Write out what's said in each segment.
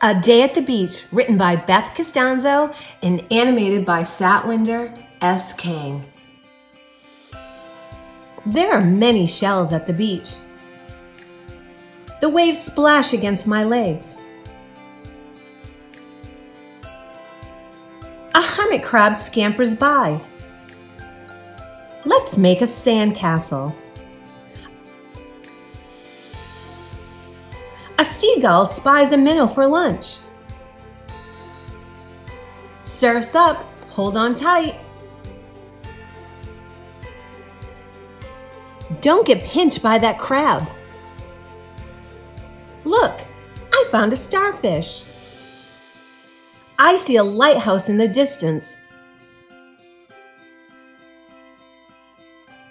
A Day at the Beach, written by Beth Costanzo and animated by Satwinder S. Kang. There are many shells at the beach. The waves splash against my legs. A hermit crab scampers by. Let's make a sandcastle. A seagull spies a minnow for lunch. Surf's up, hold on tight. Don't get pinched by that crab. Look, I found a starfish. I see a lighthouse in the distance.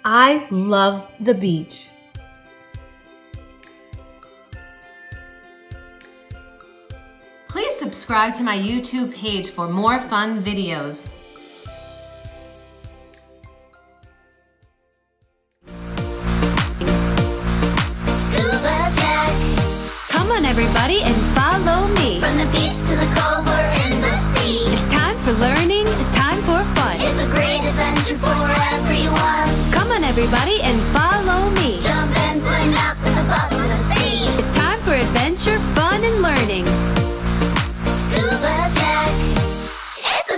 I love the beach. Subscribe to my YouTube page for more fun videos. Scuba Jack. Come on, everybody, and follow me. From the beach to the cove or in the sea. It's time for learning, it's time for fun. It's a great adventure for everyone. Come on, everybody, and follow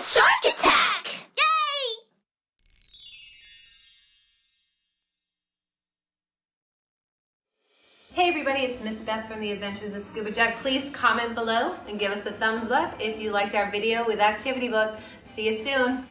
Shark attack. Yay! Hey everybody, it's Miss Beth from the Adventures of Scuba Jack. Please comment below and give us a thumbs up if you liked our video with Activity Book. See you soon.